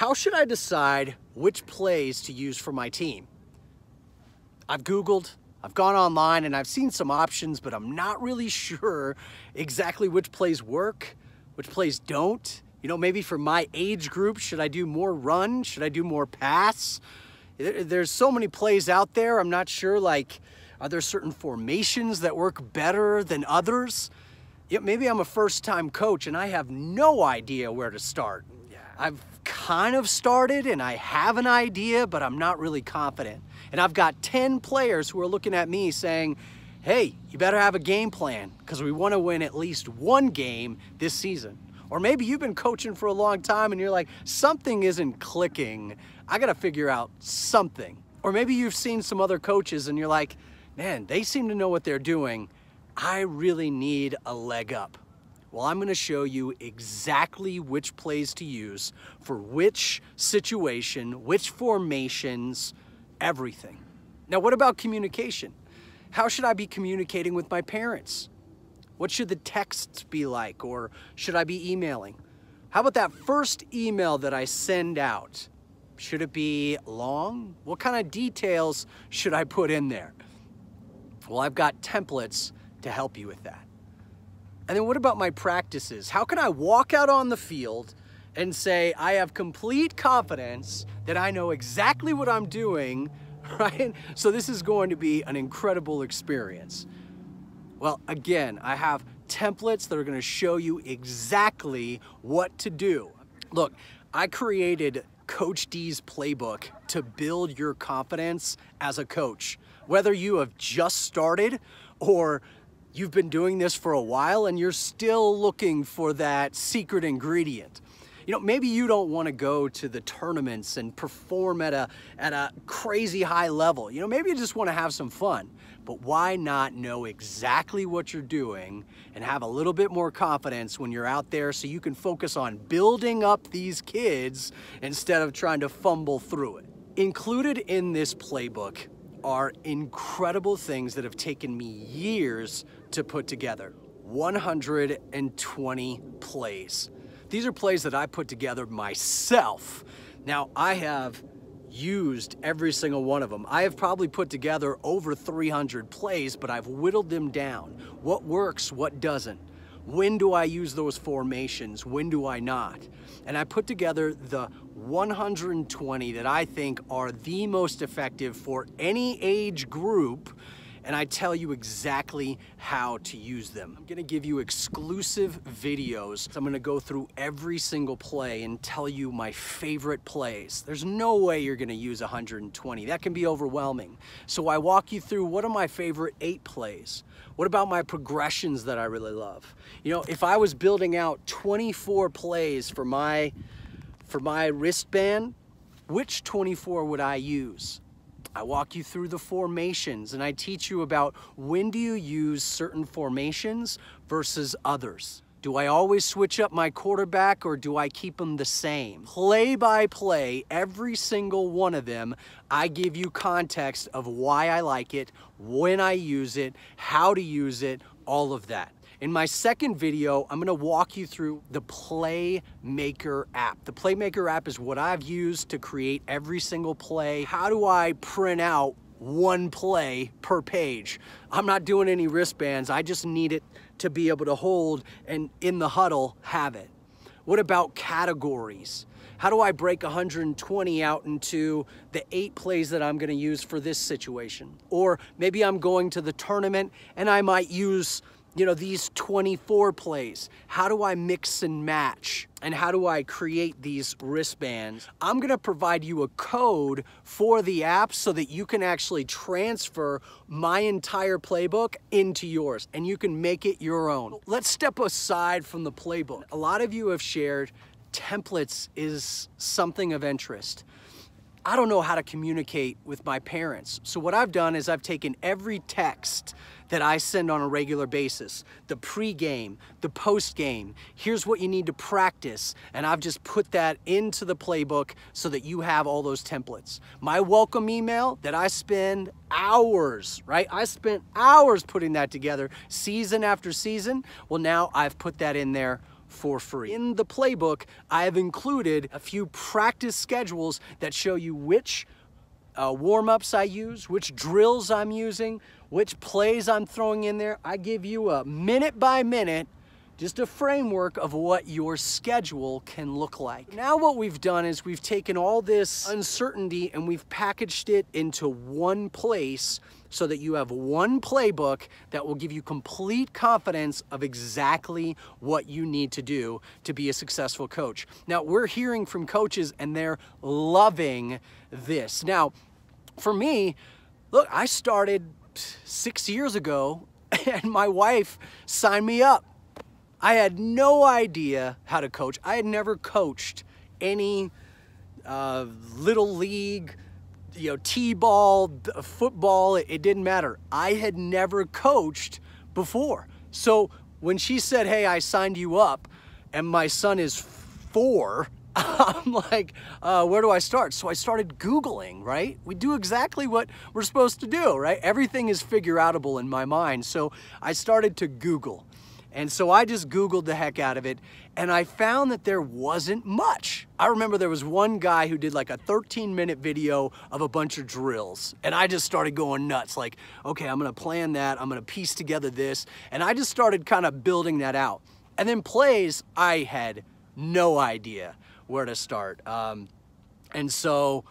How should I decide which plays to use for my team? I've Googled, I've gone online and I've seen some options, but I'm not really sure exactly which plays work, which plays don't. You know, maybe for my age group, should I do more run? Should I do more pass? There's so many plays out there. I'm not sure, like, are there certain formations that work better than others? Yeah, maybe I'm a first time coach and I have no idea where to start. I've kind of started and I have an idea, but I'm not really confident. And I've got 10 players who are looking at me saying, hey, you better have a game plan because we want to win at least one game this season. Or maybe you've been coaching for a long time and you're like, something isn't clicking. I got to figure out something. Or maybe you've seen some other coaches and you're like, man, they seem to know what they're doing. I really need a leg up. Well, I'm gonna show you exactly which plays to use for which situation, which formations, everything. Now, what about communication? How should I be communicating with my parents? What should the texts be like, or should I be emailing? How about that first email that I send out? Should it be long? What kind of details should I put in there? Well, I've got templates to help you with that. And then what about my practices? How can I walk out on the field and say, I have complete confidence that I know exactly what I'm doing, right? So this is going to be an incredible experience. Well, again, I have templates that are gonna show you exactly what to do. Look, I created Coach D's playbook to build your confidence as a coach. Whether you have just started or you've been doing this for a while and you're still looking for that secret ingredient. You know, maybe you don't want to go to the tournaments and perform at a, at a crazy high level. You know, maybe you just want to have some fun. But why not know exactly what you're doing and have a little bit more confidence when you're out there so you can focus on building up these kids instead of trying to fumble through it? Included in this playbook are incredible things that have taken me years to put together. 120 plays. These are plays that I put together myself. Now, I have used every single one of them. I have probably put together over 300 plays, but I've whittled them down. What works, what doesn't. When do I use those formations? When do I not? And I put together the 120 that I think are the most effective for any age group and I tell you exactly how to use them. I'm gonna give you exclusive videos. I'm gonna go through every single play and tell you my favorite plays. There's no way you're gonna use 120. That can be overwhelming. So I walk you through what are my favorite eight plays? What about my progressions that I really love? You know, if I was building out 24 plays for my for my wristband, which 24 would I use? I walk you through the formations and I teach you about when do you use certain formations versus others. Do I always switch up my quarterback or do I keep them the same? Play by play, every single one of them, I give you context of why I like it, when I use it, how to use it, all of that. In my second video, I'm gonna walk you through the Playmaker app. The Playmaker app is what I've used to create every single play. How do I print out one play per page? I'm not doing any wristbands. I just need it to be able to hold and in the huddle have it. What about categories? How do I break 120 out into the eight plays that I'm gonna use for this situation? Or maybe I'm going to the tournament and I might use you know, these 24 plays. How do I mix and match? And how do I create these wristbands? I'm gonna provide you a code for the app so that you can actually transfer my entire playbook into yours and you can make it your own. Let's step aside from the playbook. A lot of you have shared templates is something of interest. I don't know how to communicate with my parents. So what I've done is I've taken every text that I send on a regular basis, the pre-game, the post-game, here's what you need to practice, and I've just put that into the playbook so that you have all those templates. My welcome email that I spend hours, right? I spent hours putting that together season after season. Well, now I've put that in there for free. In the playbook, I have included a few practice schedules that show you which uh, warm-ups I use, which drills I'm using, which plays I'm throwing in there. I give you a minute by minute just a framework of what your schedule can look like. Now what we've done is we've taken all this uncertainty and we've packaged it into one place so that you have one playbook that will give you complete confidence of exactly what you need to do to be a successful coach. Now, we're hearing from coaches and they're loving this. Now, for me, look, I started six years ago and my wife signed me up. I had no idea how to coach. I had never coached any uh, little league, you know, t-ball, football, it, it didn't matter. I had never coached before. So when she said, hey, I signed you up and my son is four, I'm like, uh, where do I start? So I started Googling, right? We do exactly what we're supposed to do, right? Everything is figure outable in my mind. So I started to Google. And so I just Googled the heck out of it and I found that there wasn't much. I remember there was one guy who did like a 13 minute video of a bunch of drills and I just started going nuts like, okay, I'm gonna plan that, I'm gonna piece together this. And I just started kind of building that out. And then plays, I had no idea where to start. Um, and so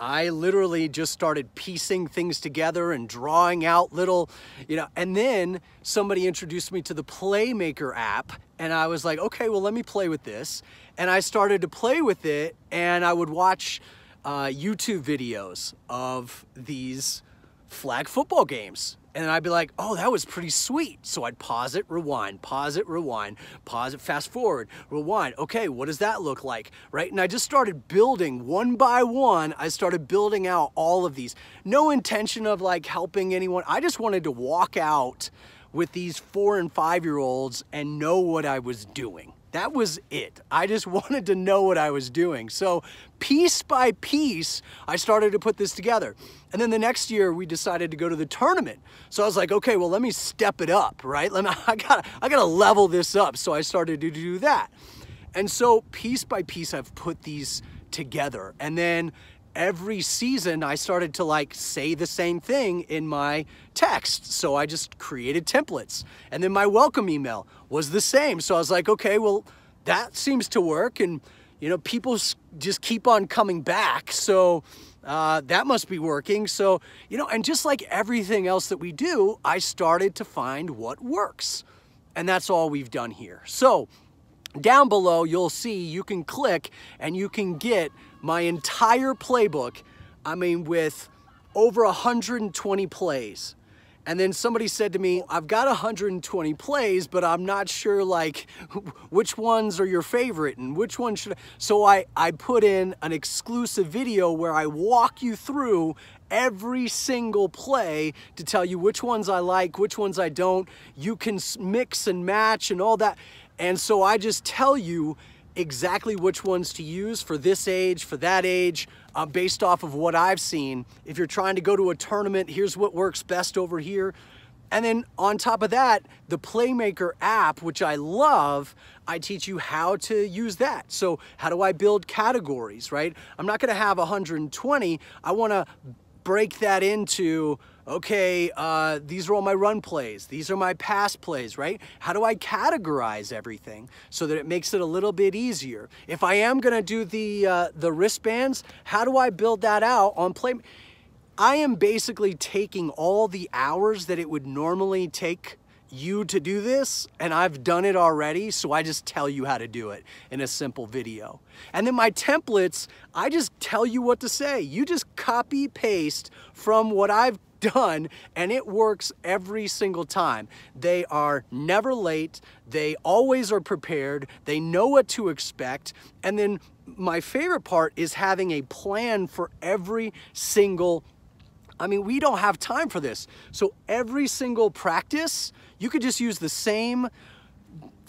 I literally just started piecing things together and drawing out little, you know, and then somebody introduced me to the Playmaker app and I was like, okay, well, let me play with this. And I started to play with it and I would watch uh, YouTube videos of these flag football games and I'd be like, oh, that was pretty sweet. So I'd pause it, rewind, pause it, rewind, pause it, fast forward, rewind. Okay, what does that look like, right? And I just started building one by one. I started building out all of these. No intention of like helping anyone. I just wanted to walk out with these four and five year olds and know what I was doing. That was it. I just wanted to know what I was doing. So piece by piece, I started to put this together. And then the next year we decided to go to the tournament. So I was like, okay, well, let me step it up, right? Let me, I gotta, I gotta level this up. So I started to do that. And so piece by piece, I've put these together. And then every season I started to like say the same thing in my text. So I just created templates. And then my welcome email was the same. So I was like, okay, well, that seems to work. And, you know, people just keep on coming back. So uh, that must be working. So, you know, and just like everything else that we do, I started to find what works. And that's all we've done here. So down below, you'll see you can click and you can get my entire playbook, I mean, with over 120 plays. And then somebody said to me, I've got 120 plays, but I'm not sure like which ones are your favorite and which one should I? So I, I put in an exclusive video where I walk you through every single play to tell you which ones I like, which ones I don't. You can mix and match and all that. And so I just tell you exactly which ones to use for this age, for that age, uh, based off of what I've seen. If you're trying to go to a tournament, here's what works best over here. And then on top of that, the Playmaker app, which I love, I teach you how to use that. So how do I build categories, right? I'm not gonna have 120. I wanna break that into okay, uh, these are all my run plays, these are my pass plays, right? How do I categorize everything so that it makes it a little bit easier? If I am gonna do the, uh, the wristbands, how do I build that out on play? I am basically taking all the hours that it would normally take you to do this and I've done it already so I just tell you how to do it in a simple video. And then my templates, I just tell you what to say. You just copy paste from what I've done and it works every single time. They are never late, they always are prepared, they know what to expect, and then my favorite part is having a plan for every single I mean, we don't have time for this. So every single practice, you could just use the same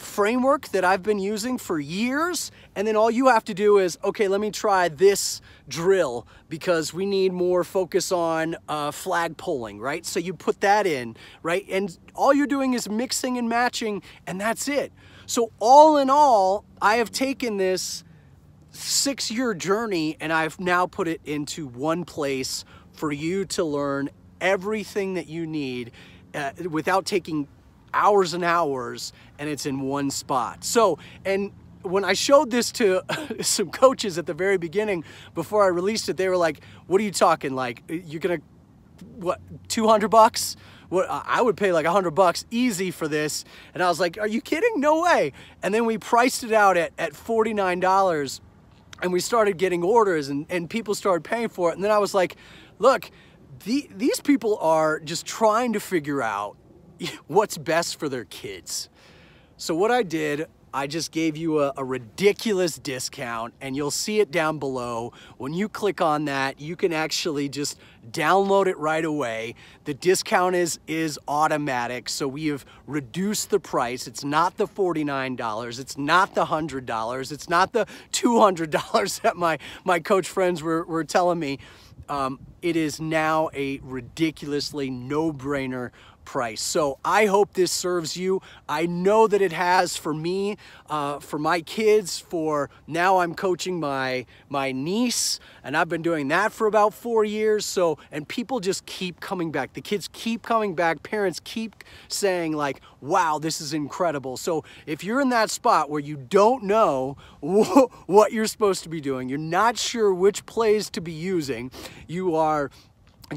framework that I've been using for years. And then all you have to do is, okay, let me try this drill because we need more focus on uh, flag pulling, right? So you put that in, right? And all you're doing is mixing and matching and that's it. So all in all, I have taken this six year journey and I've now put it into one place for you to learn everything that you need uh, without taking hours and hours and it's in one spot. So, and when I showed this to some coaches at the very beginning before I released it, they were like, what are you talking? Like, you're gonna, what, 200 bucks? What, I would pay like 100 bucks easy for this. And I was like, are you kidding? No way. And then we priced it out at, at $49 and we started getting orders and, and people started paying for it. And then I was like, look, the, these people are just trying to figure out what's best for their kids. So what I did, I just gave you a, a, ridiculous discount and you'll see it down below. When you click on that, you can actually just download it right away. The discount is, is automatic, so we have reduced the price. It's not the $49, it's not the $100, it's not the $200 that my, my coach friends were, were telling me. Um, it is now a ridiculously no-brainer price. So I hope this serves you. I know that it has for me, uh, for my kids, for now I'm coaching my, my niece and I've been doing that for about four years. So, and people just keep coming back. The kids keep coming back. Parents keep saying like, wow, this is incredible. So if you're in that spot where you don't know what you're supposed to be doing, you're not sure which plays to be using, you are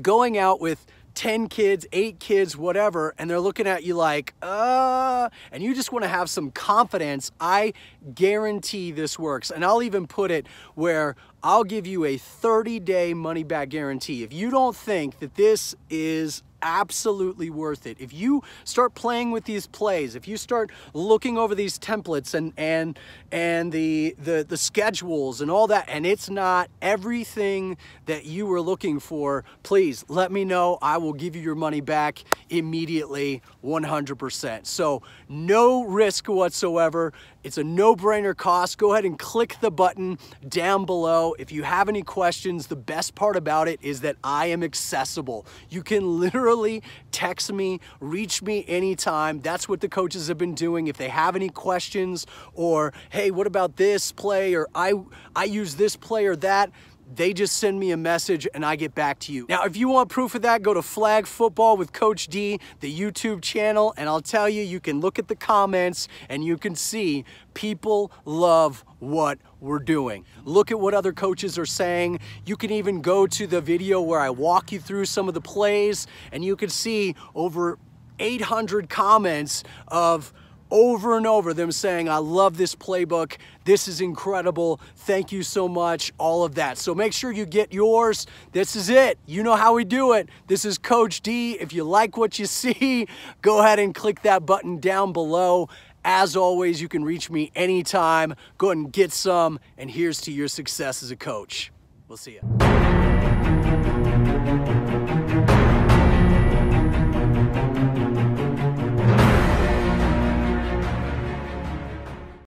going out with 10 kids, eight kids, whatever, and they're looking at you like, uh, and you just want to have some confidence, I guarantee this works. And I'll even put it where I'll give you a 30 day money back guarantee. If you don't think that this is absolutely worth it. If you start playing with these plays, if you start looking over these templates and and and the the the schedules and all that and it's not everything that you were looking for, please let me know. I will give you your money back immediately 100%. So, no risk whatsoever. It's a no-brainer cost. Go ahead and click the button down below. If you have any questions, the best part about it is that I am accessible. You can literally text me, reach me anytime. That's what the coaches have been doing. If they have any questions or, hey, what about this play or I, I use this play or that, they just send me a message and I get back to you. Now, if you want proof of that, go to Flag Football with Coach D, the YouTube channel, and I'll tell you, you can look at the comments and you can see people love what we're doing. Look at what other coaches are saying. You can even go to the video where I walk you through some of the plays and you can see over 800 comments of over and over them saying, I love this playbook. This is incredible. Thank you so much. All of that. So make sure you get yours. This is it. You know how we do it. This is Coach D. If you like what you see, go ahead and click that button down below. As always, you can reach me anytime. Go ahead and get some, and here's to your success as a coach. We'll see you.